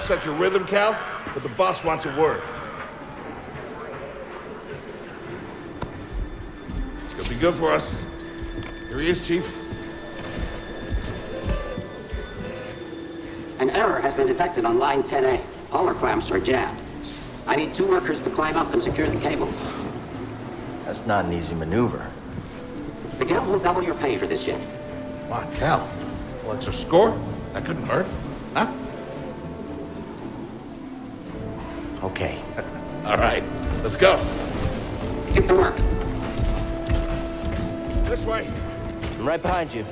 upset your rhythm, Cal, but the boss wants a word. It's gonna be good for us. Here he is, Chief. An error has been detected on line 10A. All our clamps are jammed. I need two workers to climb up and secure the cables. That's not an easy maneuver. The guild will double your pay for this shift. Come on, Cal. Well, extra score? That couldn't hurt. Okay. All right, let's go. Get to work. This way. I'm right behind you.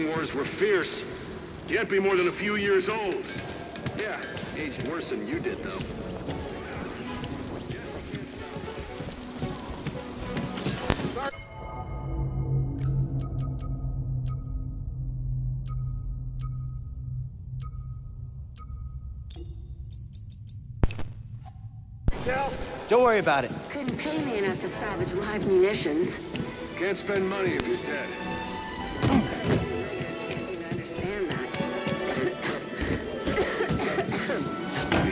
Clone Wars were fierce. Can't be more than a few years old. Yeah, aged worse than you did, though. Cal? Don't worry about it. Couldn't pay me enough to salvage live munitions. Can't spend money if you're dead.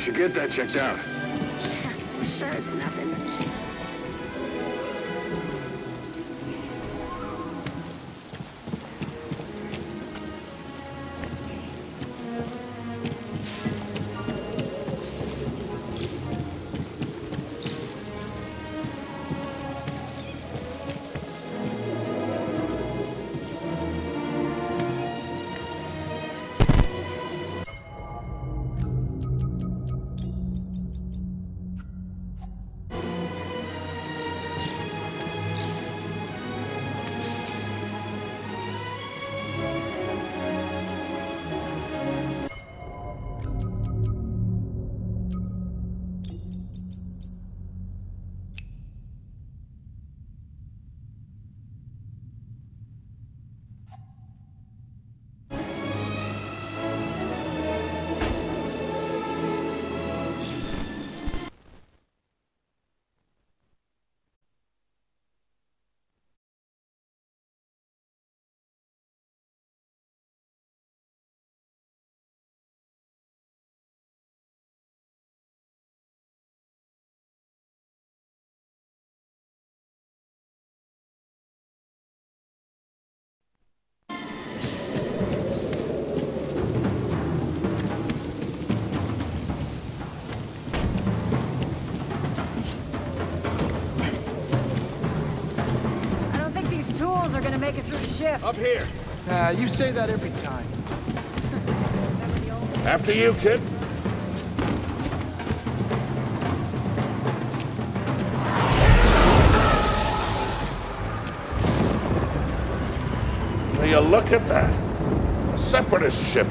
Should get that checked out. Sure, it's nothing. Shift. Up here. Uh, you say that every time. Remember the old After you, kid. Will you look at that? A separatist ship.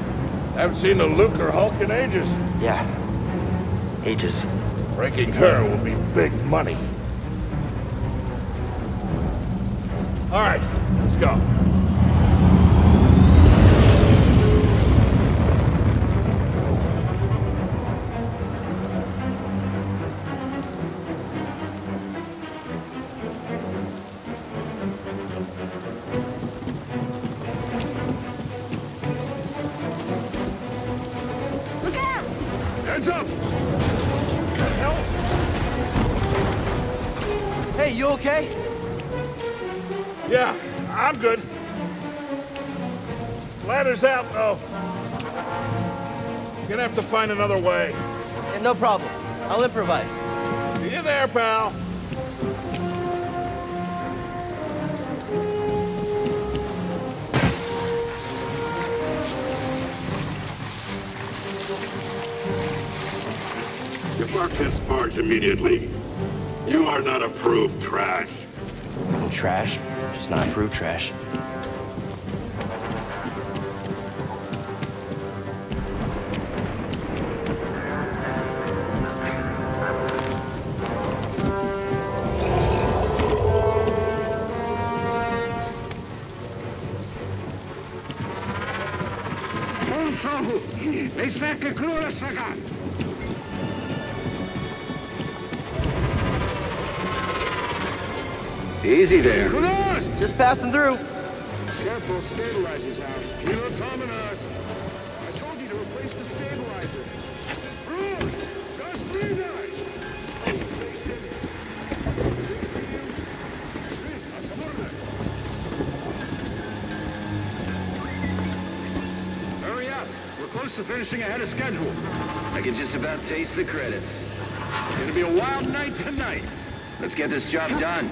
Haven't seen a Lucrehulk in ages. Yeah. Ages. Breaking her will be big money. All right, let's go. Find another way. Yeah, no problem. I'll improvise. See you there, pal. Depart this barge immediately. You are not approved trash. Trash. Just not approved trash. Passing through. Careful, stabilizer's out. I told you to replace the stabilizer. Hurry up! We're close to finishing ahead of schedule. I can just about taste the credits. It's gonna be a wild night tonight. Let's get this job done.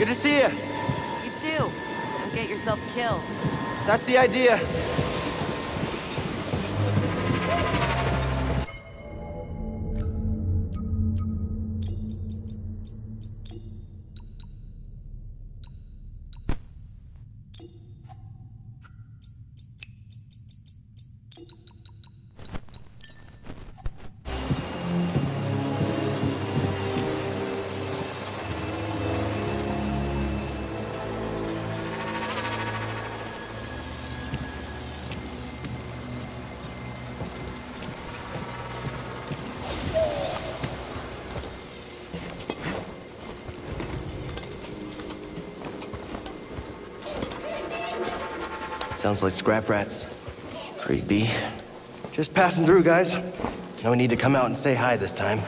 Good to see you. You too. Don't get yourself killed. That's the idea. Sounds like scrap rats. Creepy. Just passing through, guys. No need to come out and say hi this time.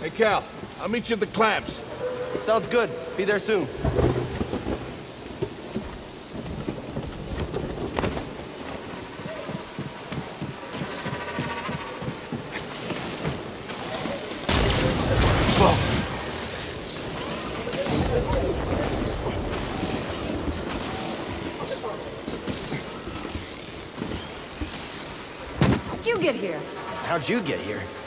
Hey, Cal, I'll meet you at the clamps. Sounds good. Be there soon. How'd you get here?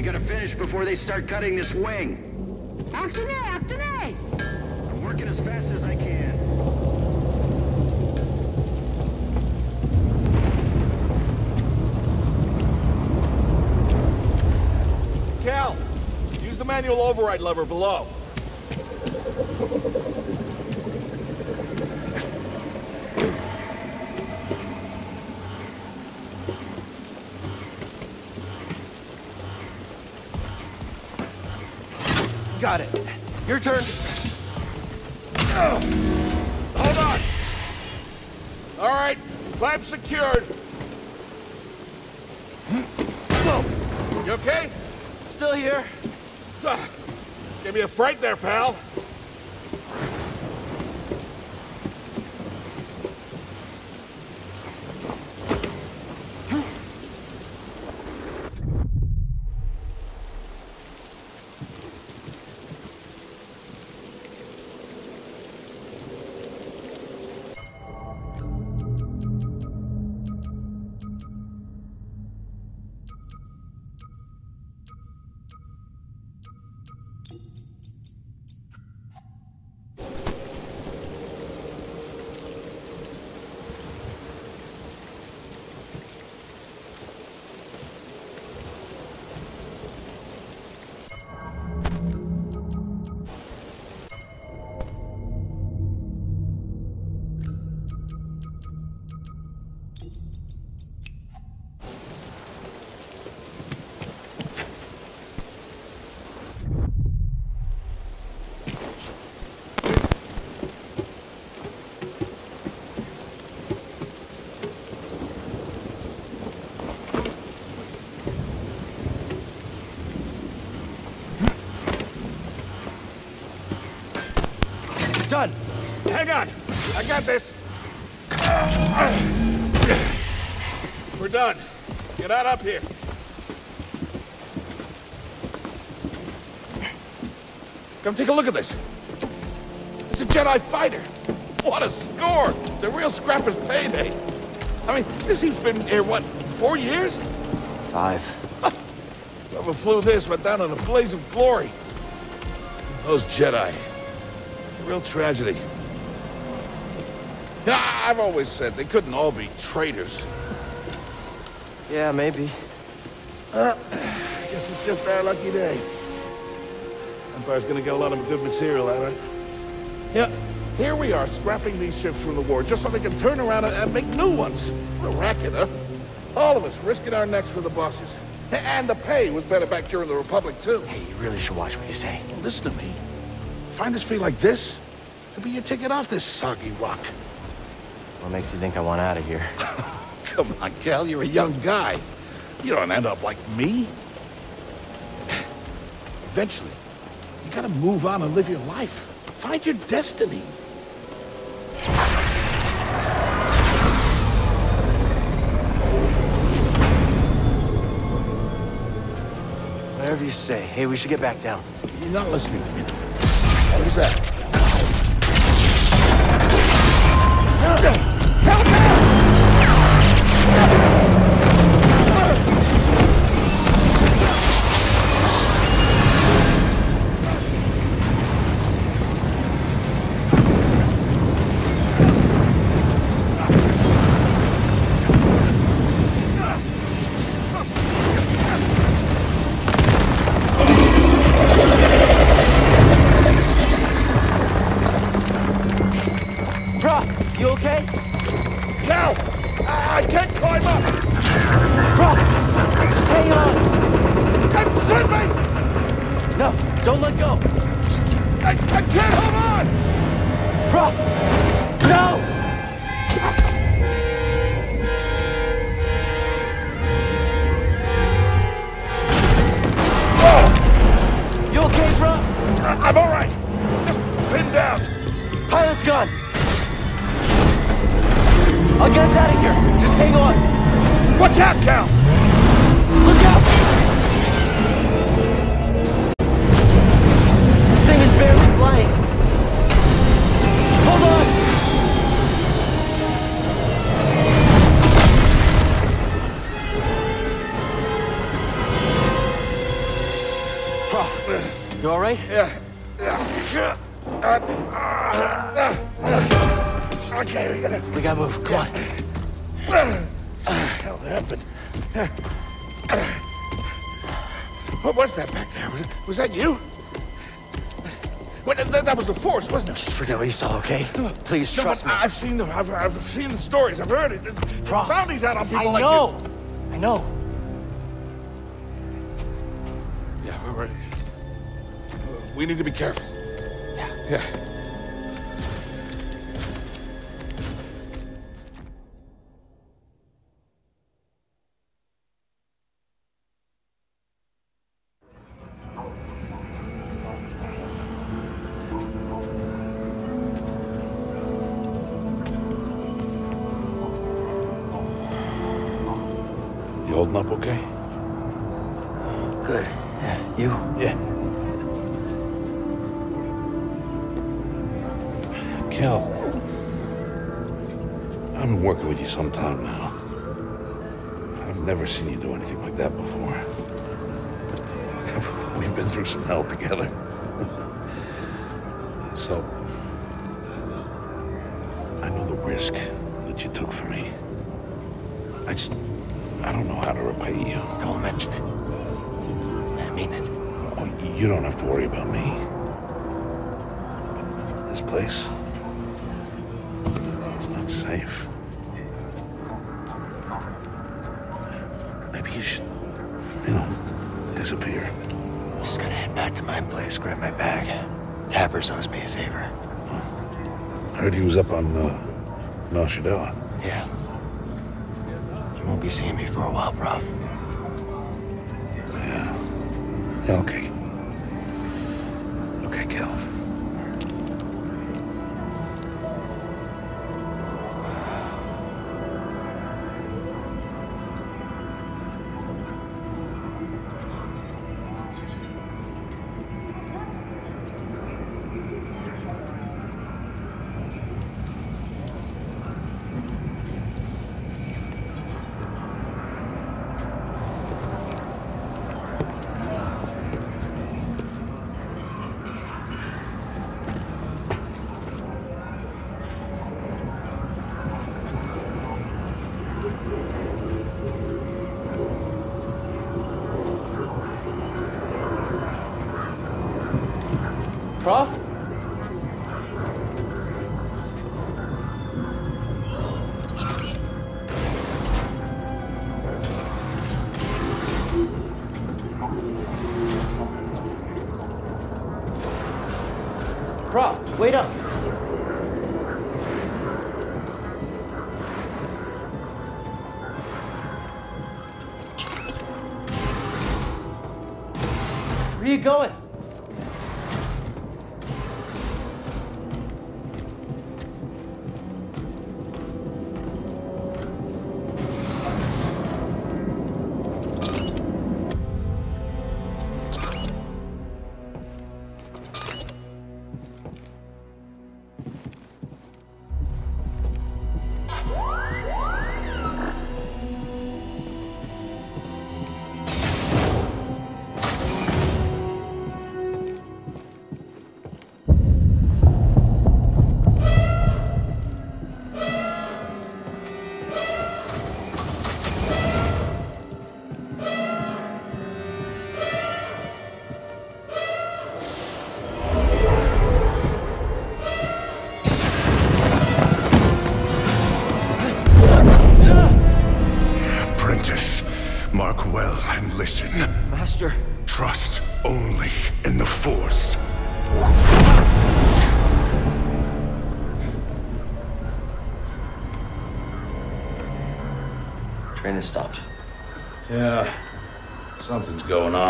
We gotta finish before they start cutting this wing. Actionné, actionné! I'm working as fast as I can. Cal, use the manual override lever below. Your turn. Hold on. All right, clamp secured. You okay? Still here. Give me a fright there, pal. Got this. We're done. Get out up here. Come take a look at this. It's a Jedi fighter. What a score! It's a real scrapper's payday. I mean, this he's been here, what, four years? Five. Whoever flew this went down in a blaze of glory. Those Jedi. Real tragedy. I've always said they couldn't all be traitors. Yeah, maybe. Uh, I guess it's just our lucky day. Empire's gonna get a lot of good material out of it. Yeah, here we are, scrapping these ships from the war, just so they can turn around and, and make new ones. What a racket, huh? All of us risking our necks for the bosses. And the pay was better back during the Republic, too. Hey, you really should watch what you say. Listen to me. Find us free like this, it'll be your ticket off this soggy rock. What makes you think I want out of here? Come on, Cal, you're a young guy. You don't end up like me. Eventually, you gotta move on and live your life. Find your destiny. Whatever you say. Hey, we should get back down. You're not listening to me. What was that? You saw, okay? Please No, trust me. I've seen the I've, I've seen the stories. I've heard it. There's, Bro, bounties out on people I like know. I know. Yeah, we're ready. Uh, we need to be careful. Yeah. Yeah. Holding up okay? Good. Yeah, you? Yeah. Kel, I've been working with you some time now. I've never seen you do anything like that before. We've been through some hell together. To my place, grab my bag. Tappers owes me a favor. I heard he was up on uh, Mel Yeah. You won't be seeing me for a while, Prauf. Yeah. Yeah. Okay, Something's going on.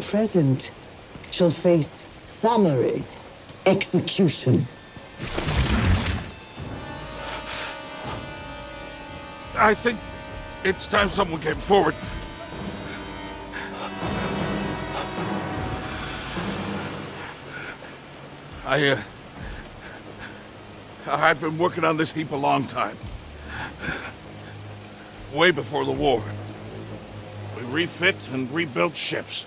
present shall face summary execution. I think it's time someone came forward. I, uh... I've been working on this heap a long time. Way before the war. We refit and rebuilt ships.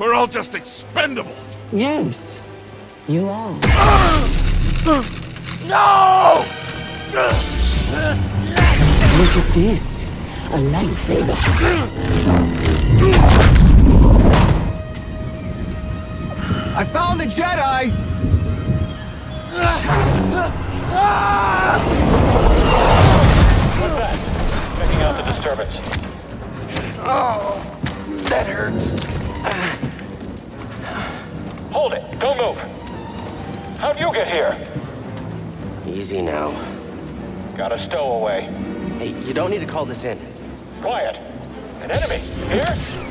we're all just expendable. Yes, you are. No! Look at this. A lightsaber. I found the Jedi! What's that? Checking out the disturbance. Oh, that hurts. Ah. Hold it. Don't move. How'd you get here? Easy now. Got a stowaway. Hey, you don't need to call this in. Quiet. An enemy. Here?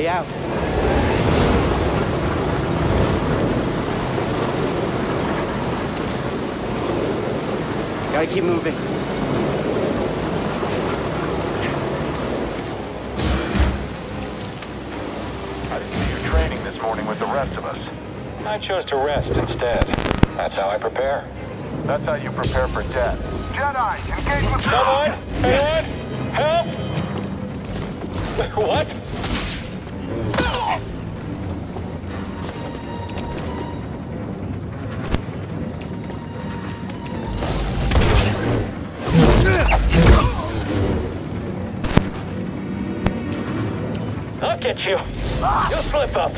Way out. Gotta keep moving. I didn't see you training this morning with the rest of us. I chose to rest instead. That's how I prepare. That's how you prepare for death. Jedi, engage with Someone? Anyone? Help? What? I'll get you. You'll slip up.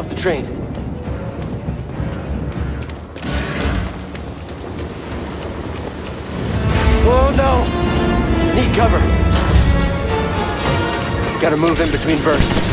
stop the train. Oh no! Need cover. Gotta move in between bursts.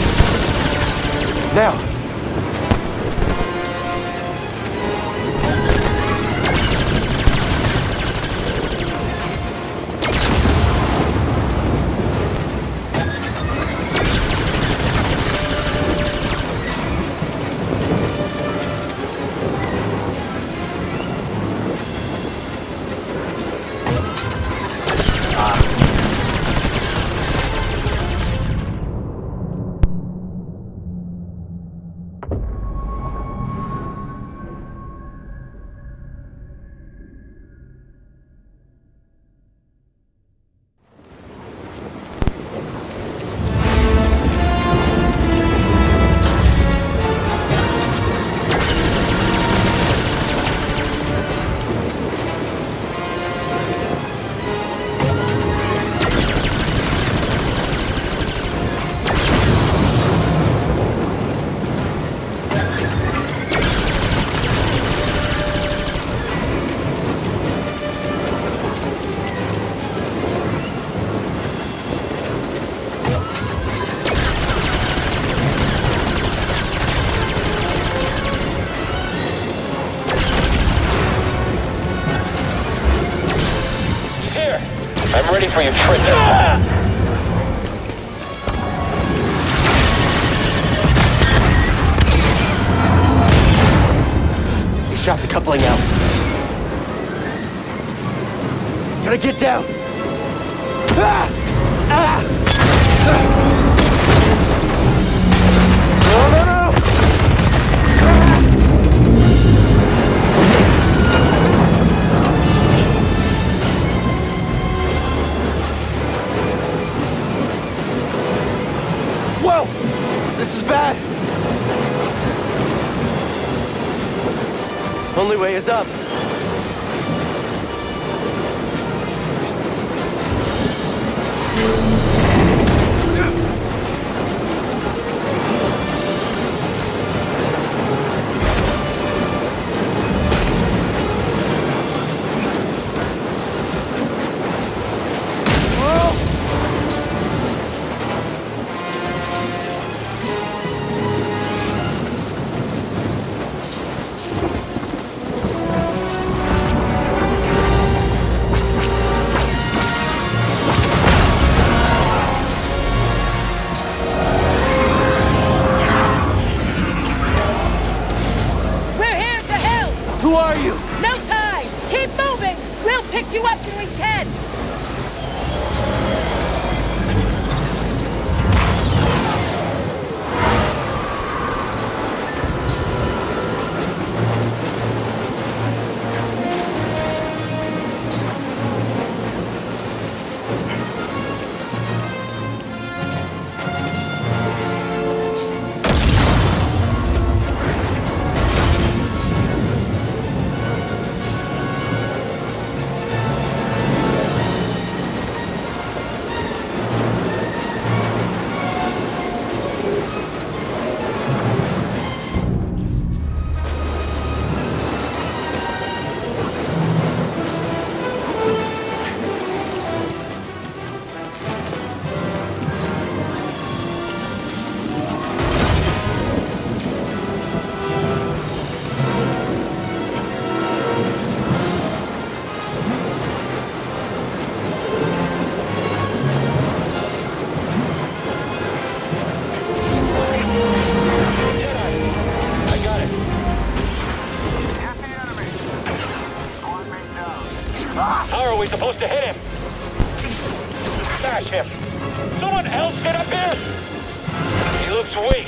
Supposed to hit him? Smash him. Someone else get up here. He looks weak.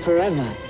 Forever.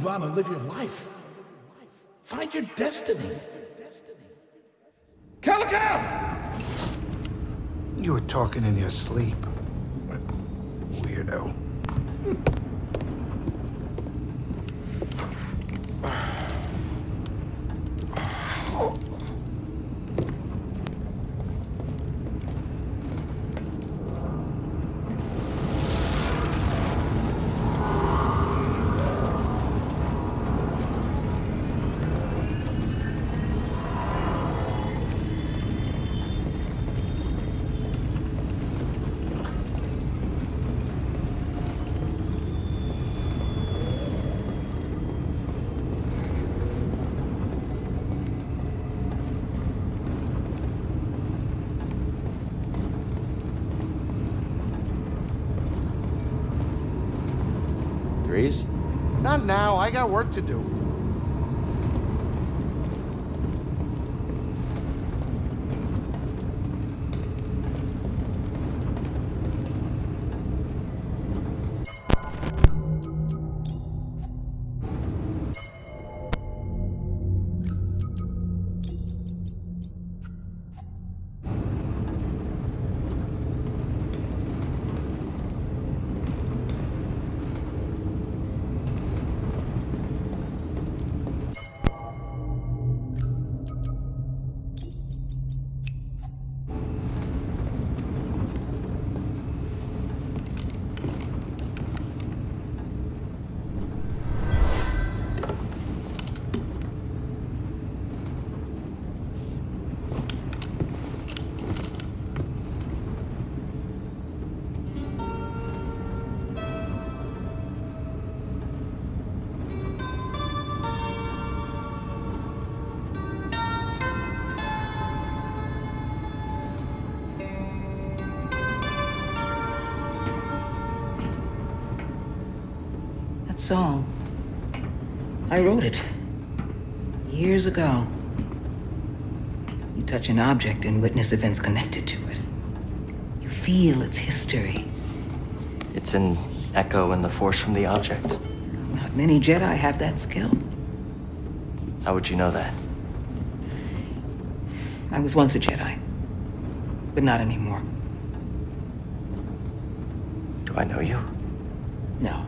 move on and live your life. Find your destiny. Calico! You were talking in your sleep. Weirdo. Greez? Not now. I got work to do. Song. I wrote it. Years ago. You touch an object and witness events connected to it. You feel its history. It's an echo in the force from the object. Not many Jedi have that skill. How would you know that? I was once a Jedi. But not anymore. Do I know you? No.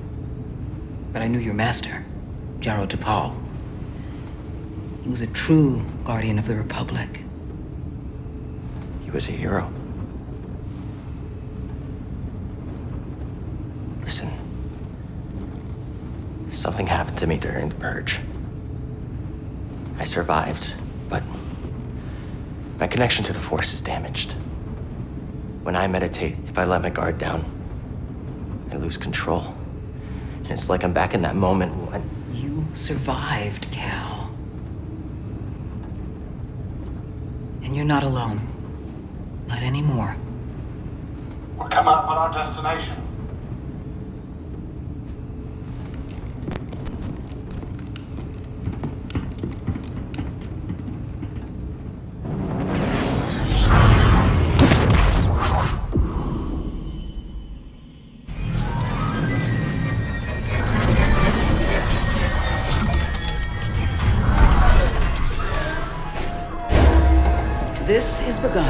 But I knew your master, Jaro Tapal. He was a true guardian of the Republic. He was a hero. Listen. Something happened to me during the purge. I survived, but my connection to the Force is damaged. When I meditate, if I let my guard down, I lose control. It's like I'm back in that moment when. You survived, Cal. And you're not alone.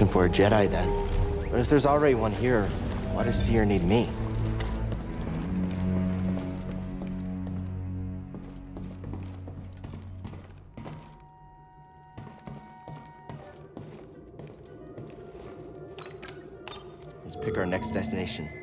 Looking for a Jedi then. But if there's already one here, why does Cere need me? Let's pick our next destination.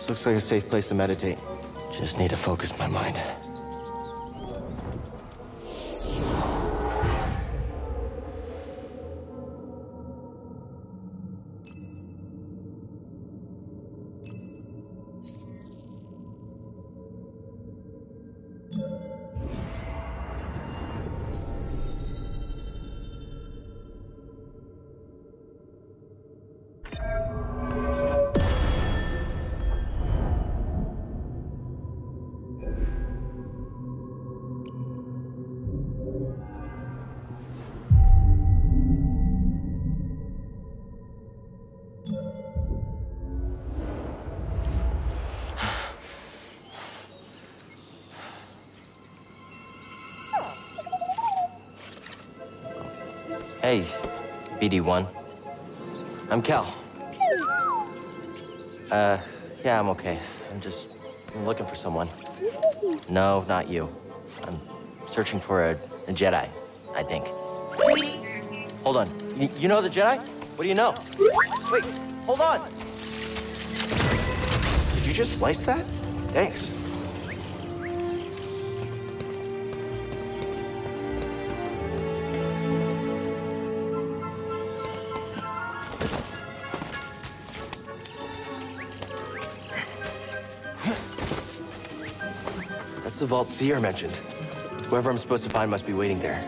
This looks like a safe place to meditate. Just need to focus my mind. BD1. I'm Cal. Uh, yeah, I'm okay. I'm just looking for someone. No, not you. I'm searching for a, a Jedi, I think. Hold on. Y you know the Jedi? What do you know? Wait, hold on. Did you just slice that? Thanks. The vault Cere mentioned. Whoever I'm supposed to find must be waiting there.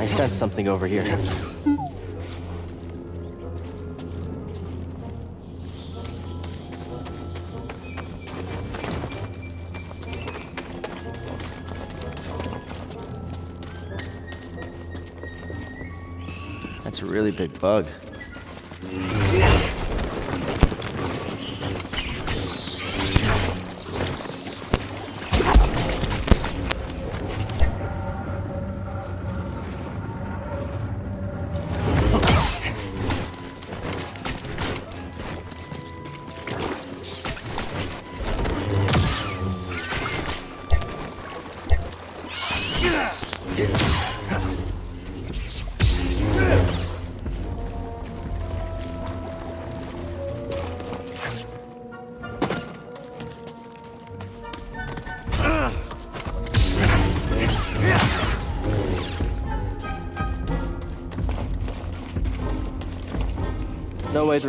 I sense something over here. That's a really big bug.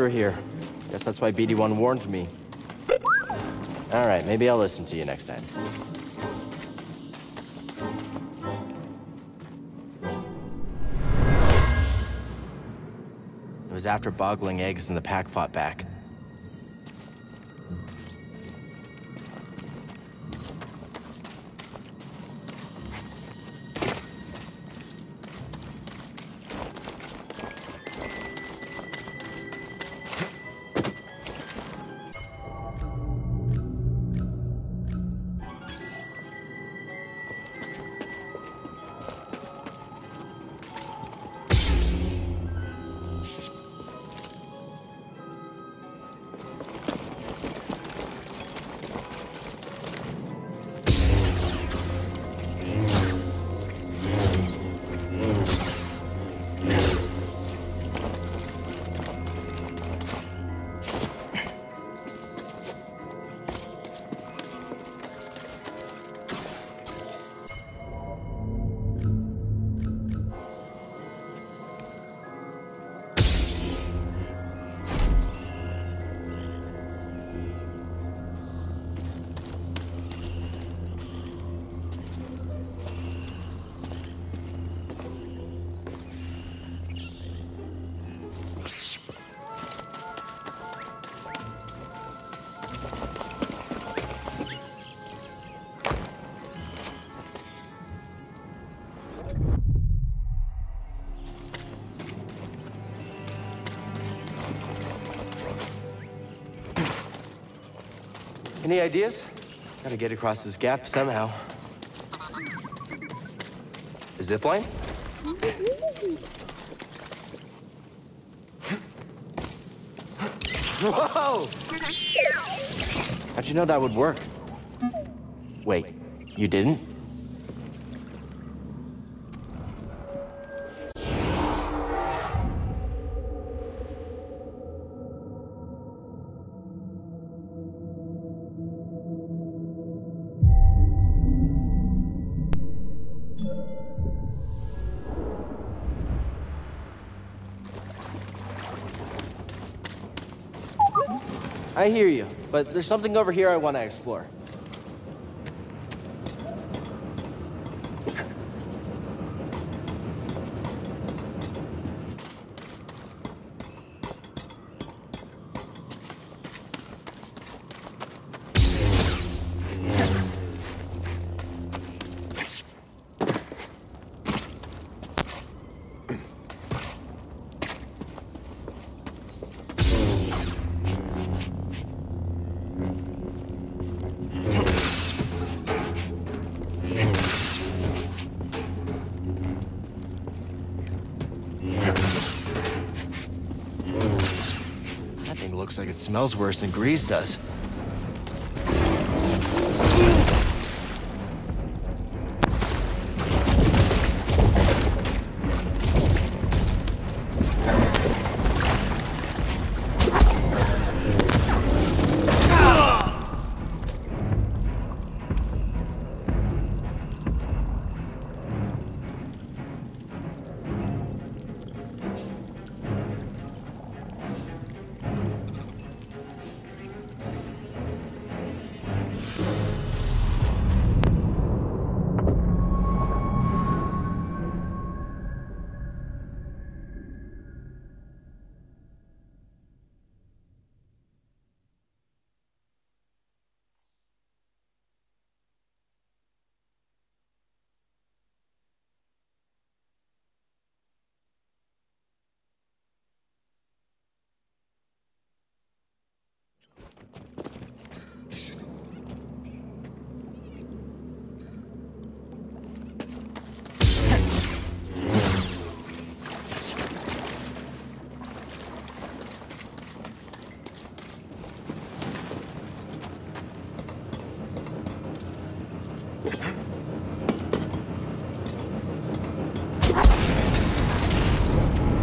Here. Guess that's why BD1 warned me. All right, maybe I'll listen to you next time. It was after bogling eggs and the pack fought back. Any ideas? Gotta get across this gap somehow. A zip line? Whoa! How'd you know that would work? Wait, you didn't? I hear you, but there's something over here I want to explore. Smells worse than Greez does.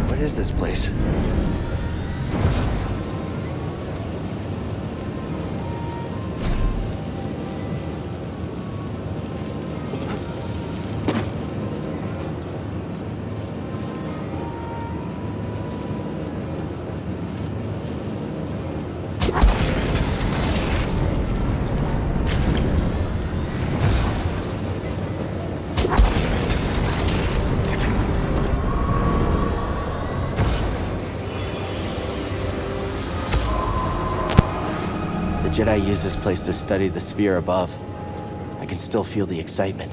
What is this place? Jedi used this place to study the sphere above. I can still feel the excitement.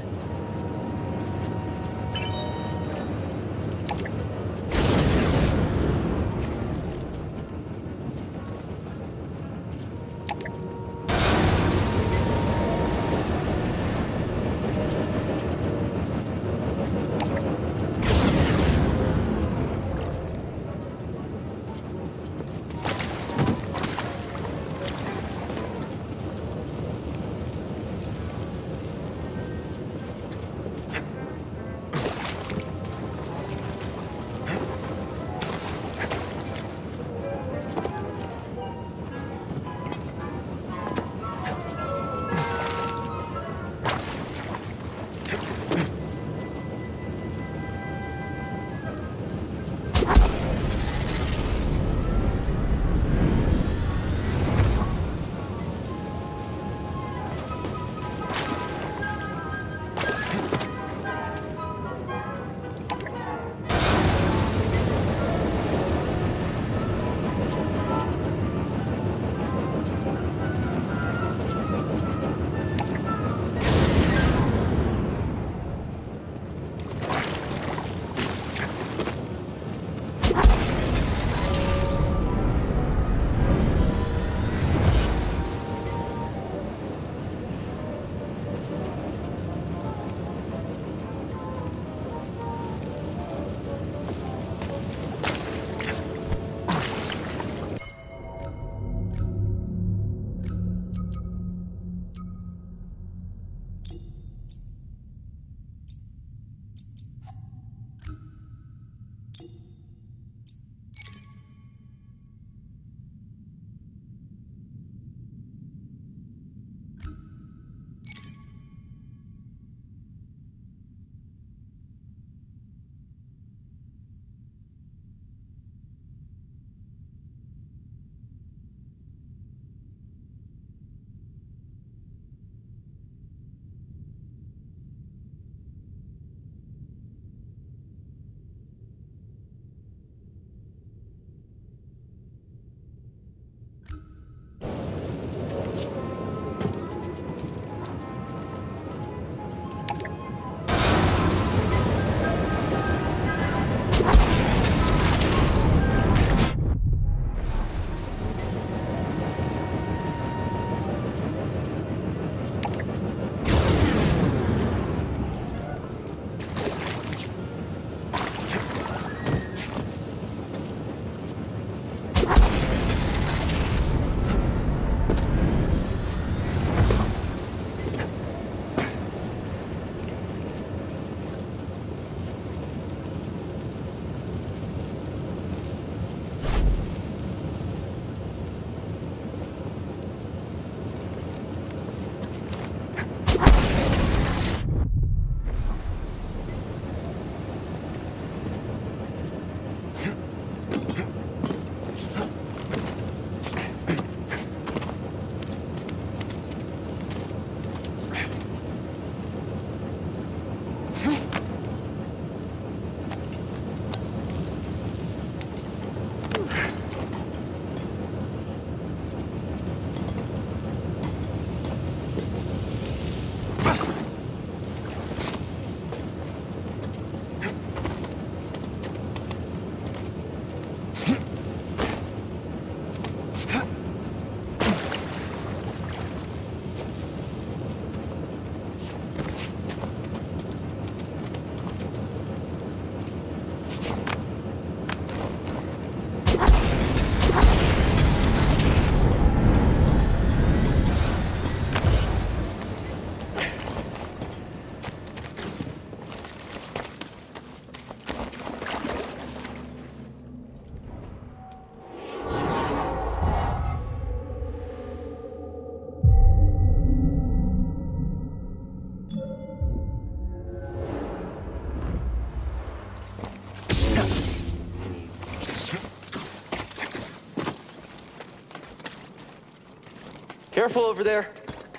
Careful over there.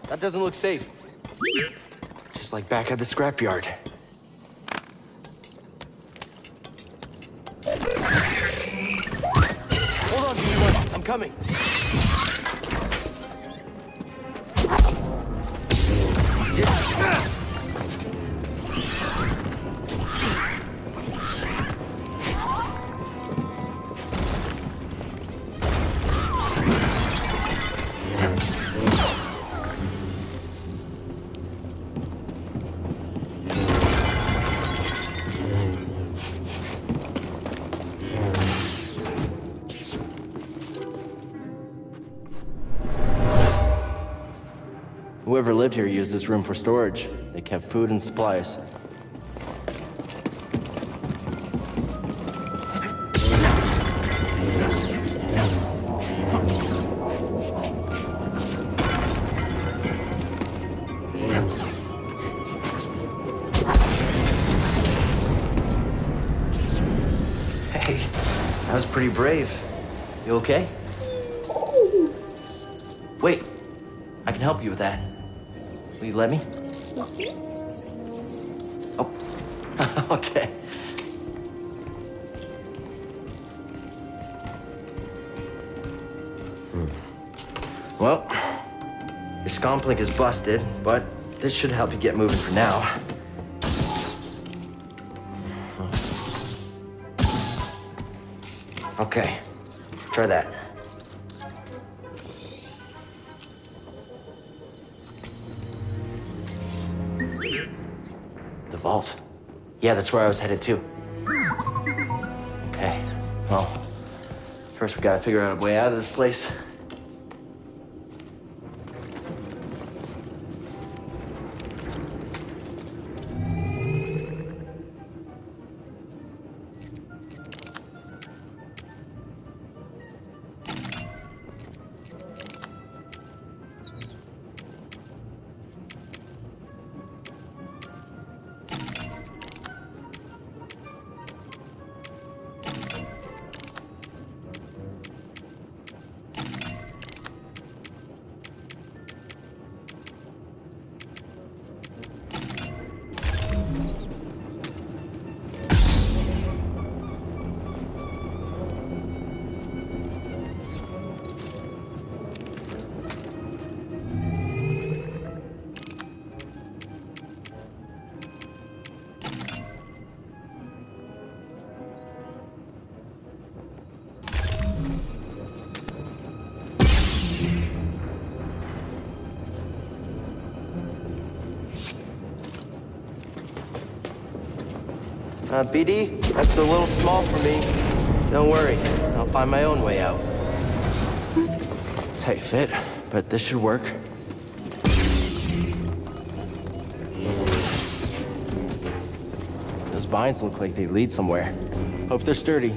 That doesn't look safe. Just like back at the scrapyard. Here used this room for storage. They kept food and supplies. Hey, that was pretty brave. You okay? Oh. Wait, I can help you with that. You let me? Oh. okay. Hmm. Well, your scomp link is busted, but this should help you get moving for now. That's where I was headed to. Okay, well, first we gotta figure out a way out of this place. Uh, BD, that's a little small for me. Don't worry, I'll find my own way out. Tight fit, but this should work. Those vines look like they lead somewhere. Hope they're sturdy.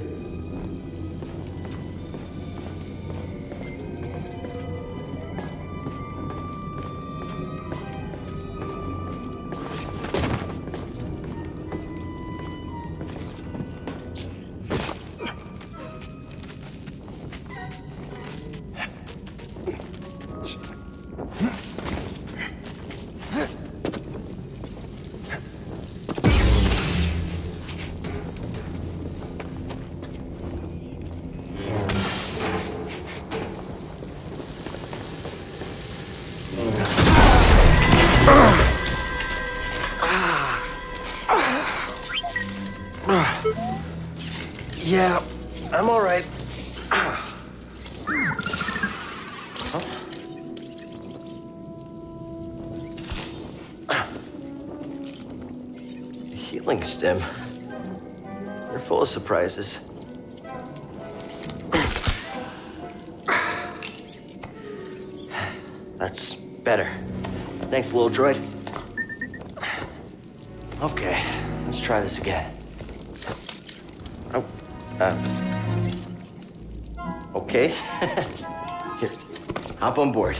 That's better. Thanks, little droid. Okay, let's try this again. Oh, uh. Okay. Here, hop on board.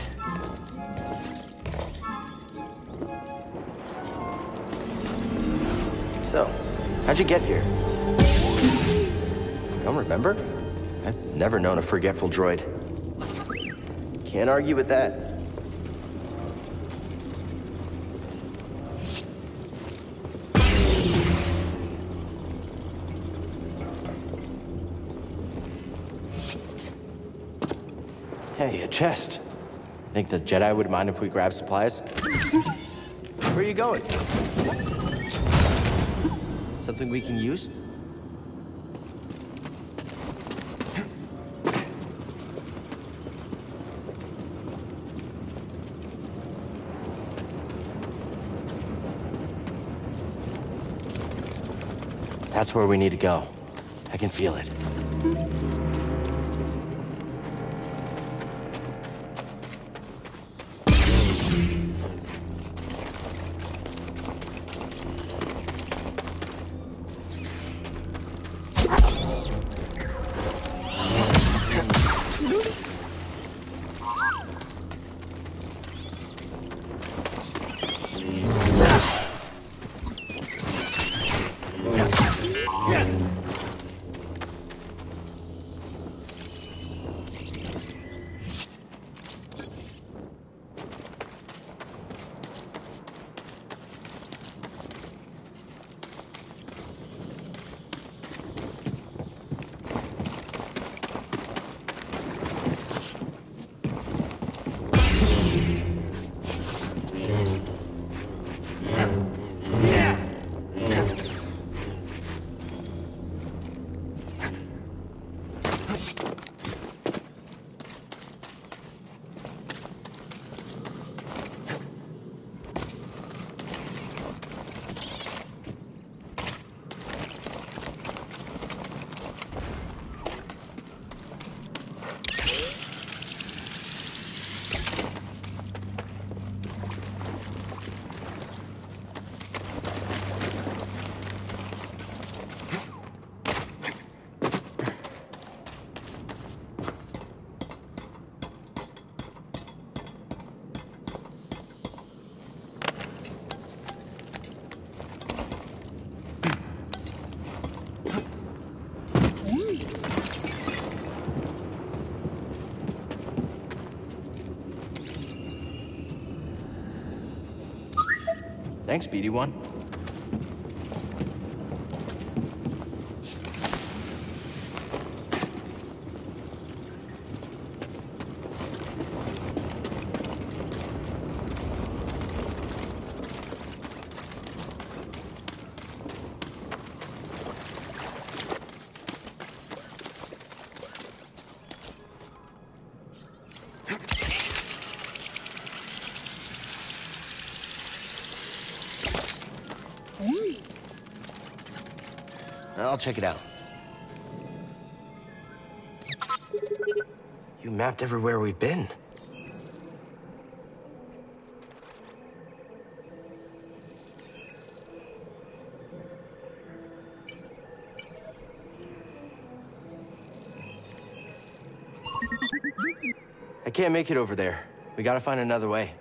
So, how'd you get here? remember? I've never known a forgetful droid. Can't argue with that. Hey, a chest. Think the Jedi would mind if we grab supplies? Where are you going? Something we can use? That's where we need to go. I can feel it. Thanks, BD1. Check it out. You mapped everywhere we've been. I can't make it over there. We gotta find another way.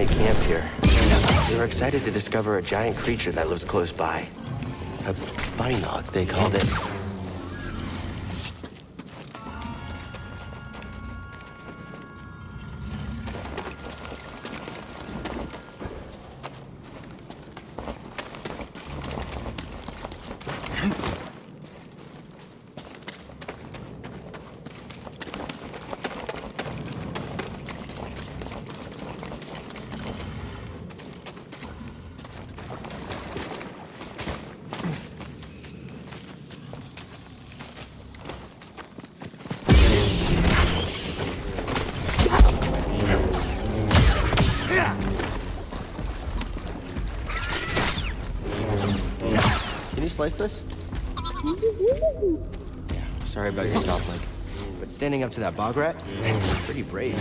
Make camp here. They were excited to discover a giant creature that lives close by. A binog, they called it. This? Yeah, sorry about your stop leg. But standing up to that bog rat, pretty brave.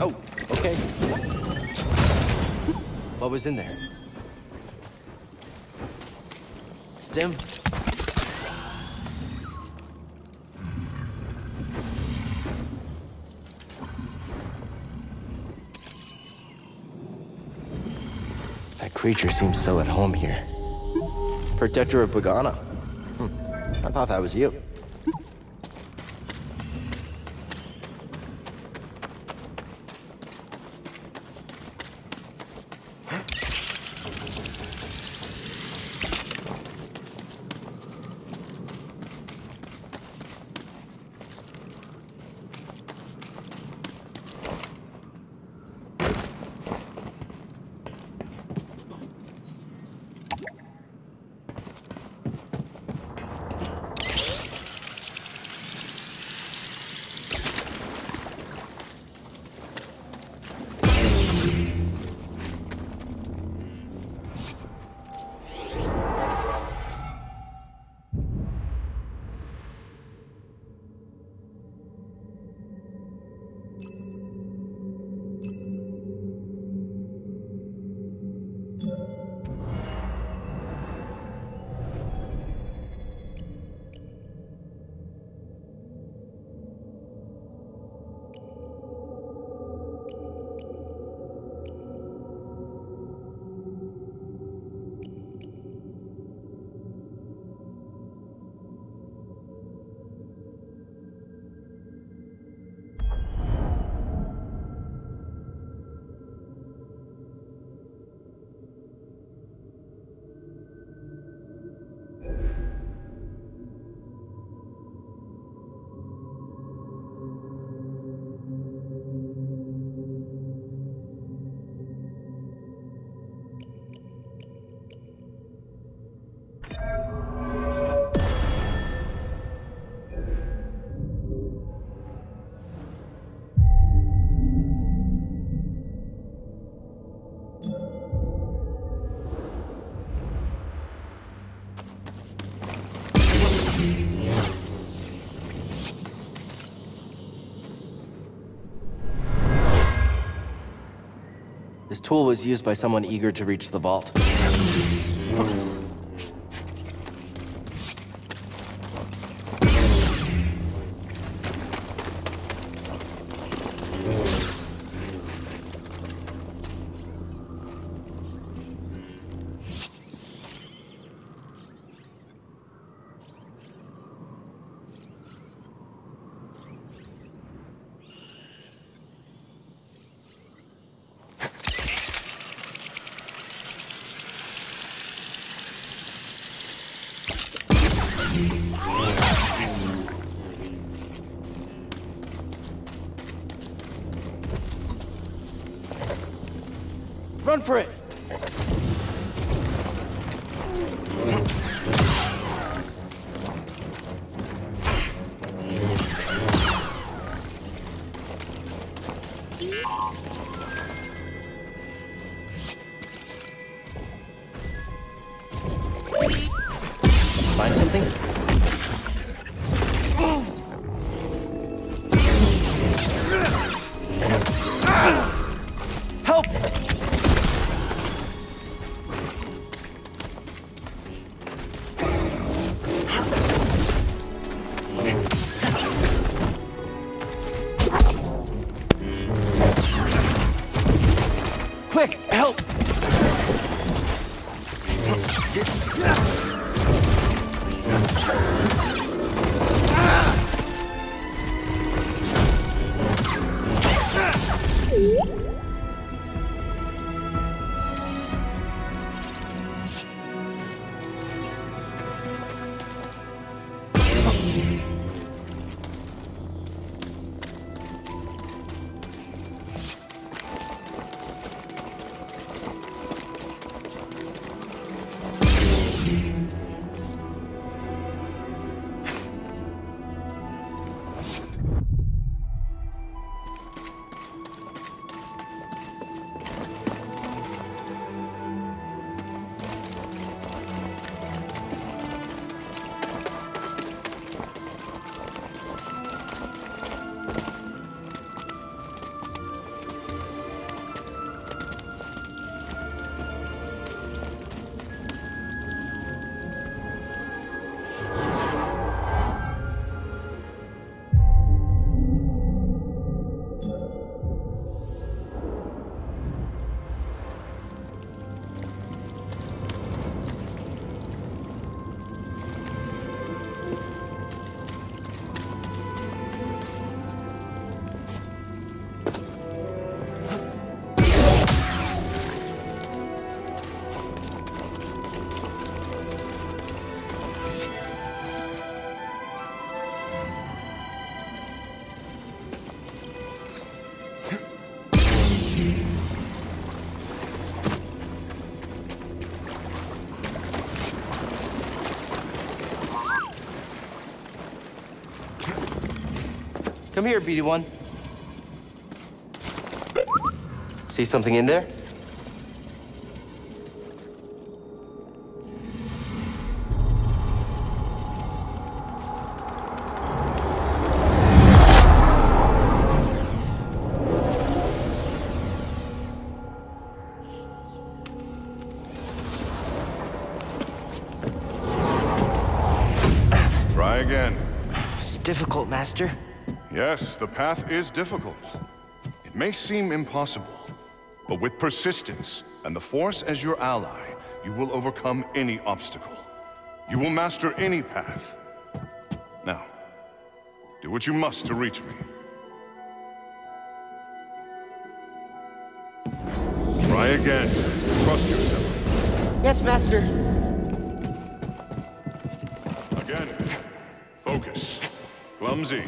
Oh, okay. What was in there? Creature seems so at home here. Protector of Bogano. Hmm. I thought that was you. Tool was used by someone eager to reach the vault. For it! Come here, BD1. See something in there? Try again. It's difficult, Master. Yes, the path is difficult. It may seem impossible, but with persistence and the Force as your ally, you will overcome any obstacle. You will master any path. Now, do what you must to reach me. Try again. Trust yourself. Yes, Master. Again. Focus. Clumsy.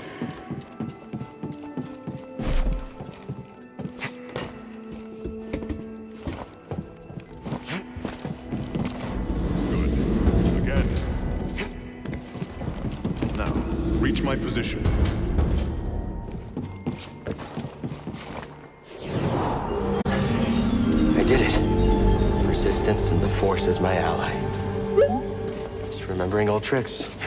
Remembering old tricks.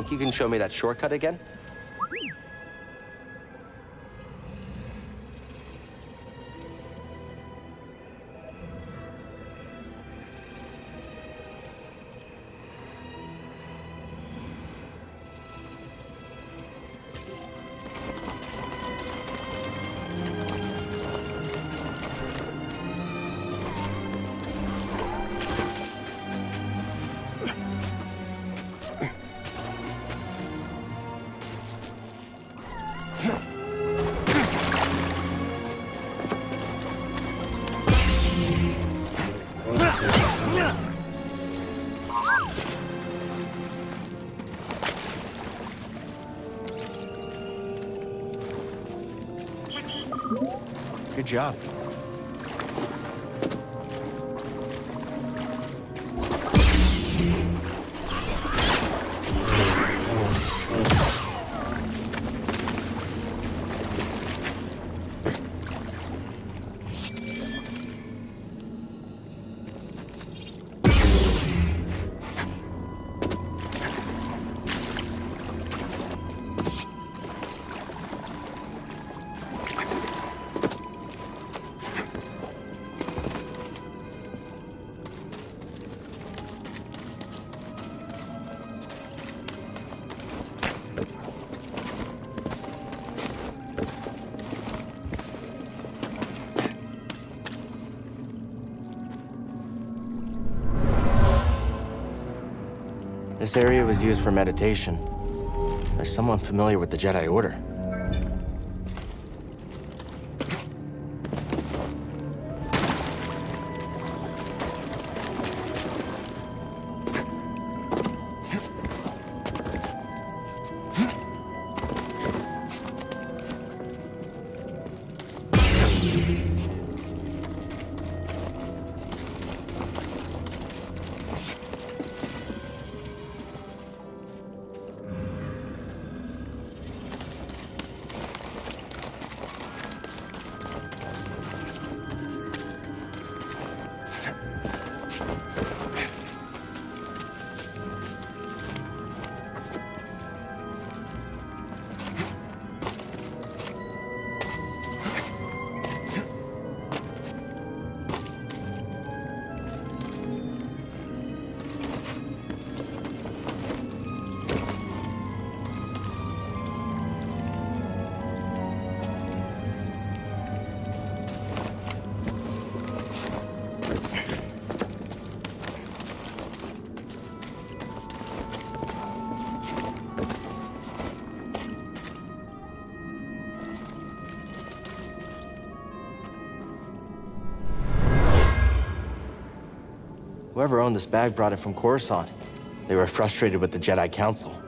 Think you can show me that shortcut again? Good This area was used for meditation. There's someone familiar with the Jedi Order. Whoever owned this bag brought it from Coruscant. They were frustrated with the Jedi Council.